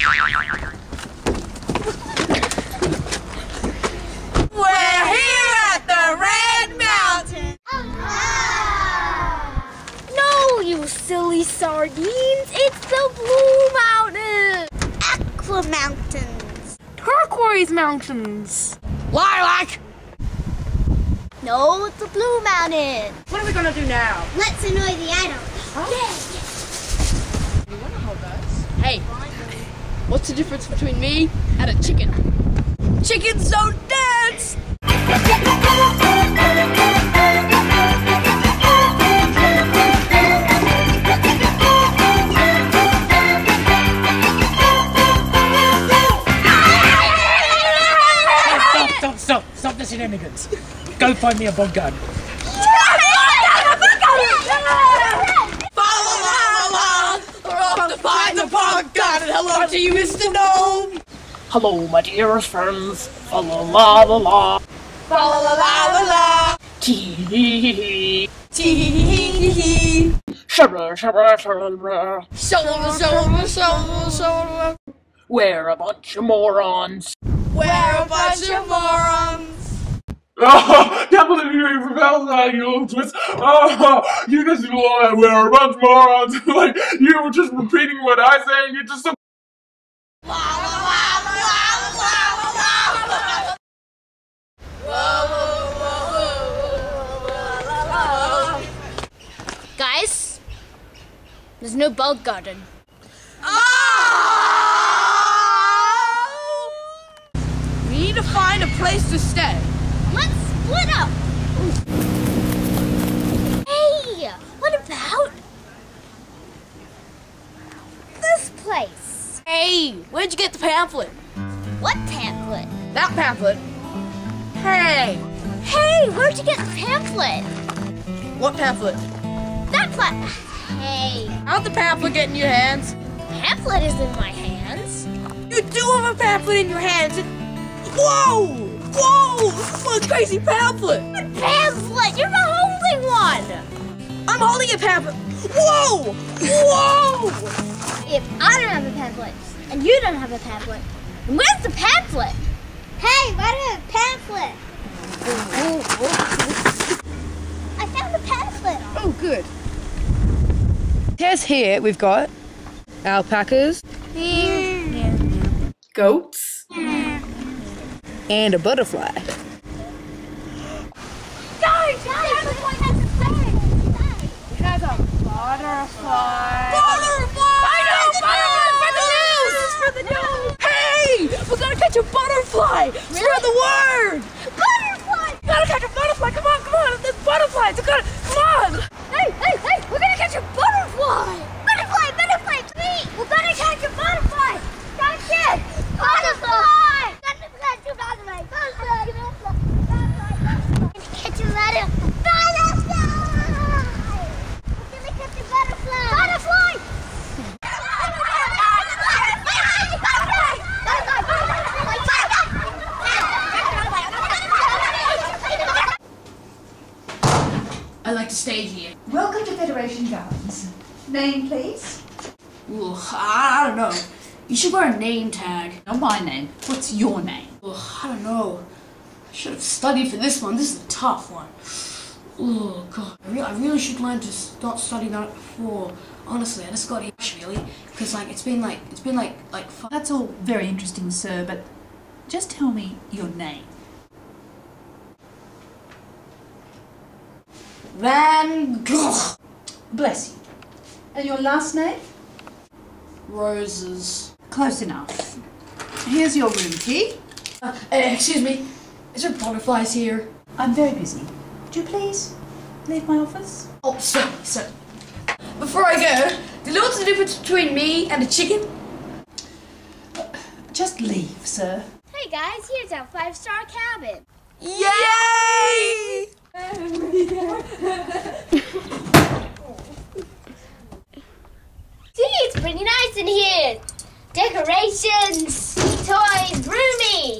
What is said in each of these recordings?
We're here at the Red Mountain. No, you silly sardines! It's the Blue Mountain! Aqua Mountains. Turquoise Mountains! Lilac. No, it's the Blue Mountain! What are we gonna do now? Let's annoy the adults. Huh? Yeah. You wanna hold us? Hey, what's the difference between me and a chicken? Chickens don't dance. Stop, stop, stop, stop the shenanigans. Go find me a bog gun. Follow along, we're off to find the bog gun. And hello to you, Mr. Gnome. Hello, my dearest friends. La la la la la. La la la la la. Tee hee hee. Tee hee hee hee. Shabba shabba shabba. Shoulder, shoulder, shoulder, shoulder. We're a bunch of morons. We're a bunch of morons. Oh, can't believe you even felt that, you little twist. Oh, you just uh, we're a bunch of morons. like, you were just repeating what I say, and you're just so. There's no bug garden. We need to find a place to stay. Let's split up! Hey, what about this place? Hey, where'd you get the pamphlet? What pamphlet? That pamphlet. Hey, Hey, where'd you get the pamphlet? what pamphlet? That pla- Hey, How'd the pamphlet get in your hands? pamphlet is in my hands. You do have a pamphlet in your hands. Whoa! Whoa! This is a crazy pamphlet. A Pamphlet, you're not holding one. I'm holding a pamphlet. Whoa! Whoa! If I don't have a pamphlet and you don't have a pamphlet, then where's the pamphlet? Hey, I have a pamphlet. Oh, oh, oh. I found a pamphlet. Oh, good. Here's here we've got alpacas, goats, and a butterfly. Guys, guys, everyone has a flag. It has a butterfly. Butterfly! I know! Butterfly for the news! For the news! Hey! We gotta catch a butterfly! Spread the word! Butterfly. We gotta catch a butterfly! Come on, come on! There's butterflies! We gotta, come on! Hey, hey, hey, we're gonna catch a butterfly! Butterfly, butterfly, sweet. We're gonna catch a butterfly. That's it. Butterfly. Butterfly, butterfly, butterfly, butterfly, butterfly. Catch a butterfly. Butterfly. We're gonna catch a butterfly. Butterfly. I like to stay here. Welcome to Federation Gardens. Name, please. Ugh, I don't know. You should wear a name tag. Not my name. What's your name? Ugh, I don't know. I should have studied for this one. This is a tough one. Oh god, I, re- I really should learn to start studying that before. Honestly, I just got here really because like it's been like it's been like like five. That's all very interesting, sir, but just tell me your name. Van Gogh. Bless you. And your last name? Roses. Close enough. Here's your room key. Uh, eh, excuse me. Is there butterflies here? I'm very busy. Would you please leave my office? Oh, sorry, sorry. Before I go, do you know what's the difference between me and a chicken? Just leave, sir. Hey guys, here's our five star cabin. Yay! See, it's pretty nice in here. Decorations, toys, roomy.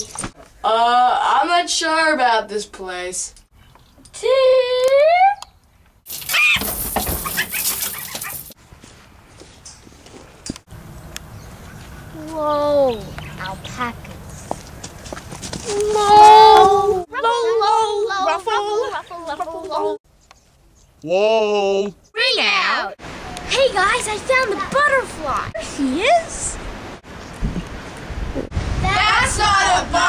Uh, I'm not sure about this place. Two. Whoa! Ring out. Hey guys, I found the butterfly. There he is. That's not a butterfly,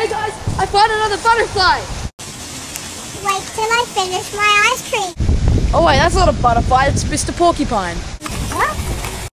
Hey guys, I found another butterfly. Wait till I finish my ice cream. Oh wait, that's not a butterfly, it's Mr. Porcupine.